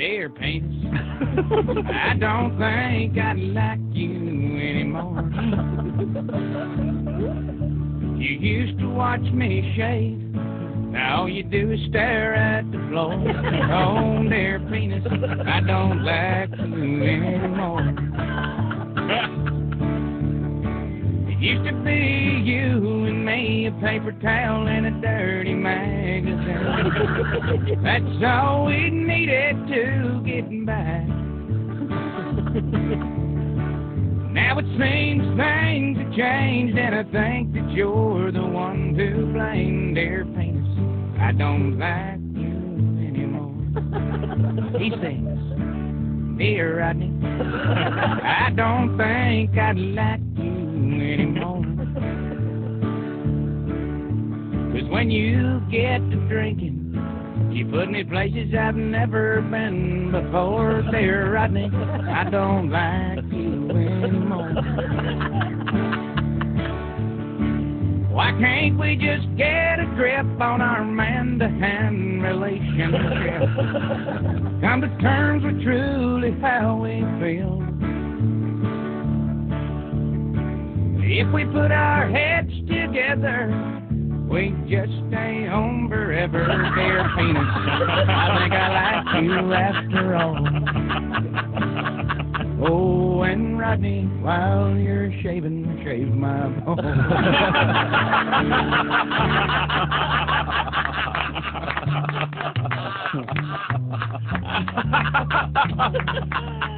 Dear penis, I don't think I like you anymore. You used to watch me shave. Now all you do is stare at the floor. Oh, dear penis, I don't like you anymore. It used to be you me, a paper towel and a dirty magazine. That's all we needed to get by. Now it seems things have changed, and I think that you're the one to blame, dear penis. I don't like you anymore. He sings, Dear Rodney, I don't think I'd like you anymore. When you get to drinking, you put me places I've never been before, dear Rodney. I don't like you anymore. Why can't we just get a grip on our man-to-hand relationship? Come to terms with truly how we feel. If we put our heads together, we just stay home forever, dear penis. I think I like you after all. Oh, and Rodney, while you're shaving, shave my balls.